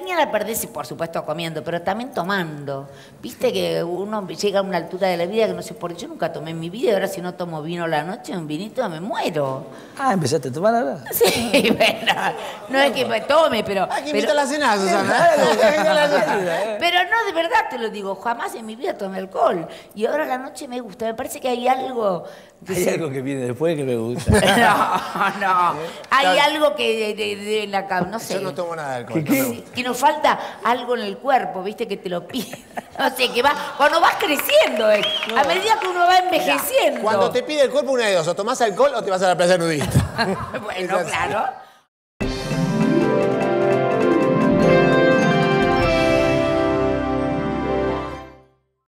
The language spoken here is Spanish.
la perdés, por supuesto, comiendo, pero también tomando. Viste que uno llega a una altura de la vida que no sé por qué. Yo nunca tomé en mi vida y ahora si no tomo vino la noche, un vinito, me muero. Ah, ¿empezaste a tomar ahora? Sí, bueno, no es que me tome, pero... Hay que pero- invitar a cenar, Susana. Pero no, de verdad te lo digo, jamás en mi vida tomé alcohol. Y ahora la noche me gusta, me parece que hay algo... Hay algo que viene después que me gusta. No, no. Hay algo que de, de- de la no sé. Yo no tomo nada de alcohol. Que nos falta algo en el cuerpo, ¿viste? Que te lo pide. No sé, que va. Cuando vas creciendo, eh, a medida que uno va envejeciendo. Cuando te pide el cuerpo una de dos, o tomás alcohol o te vas a la playa nudista. Bueno, claro.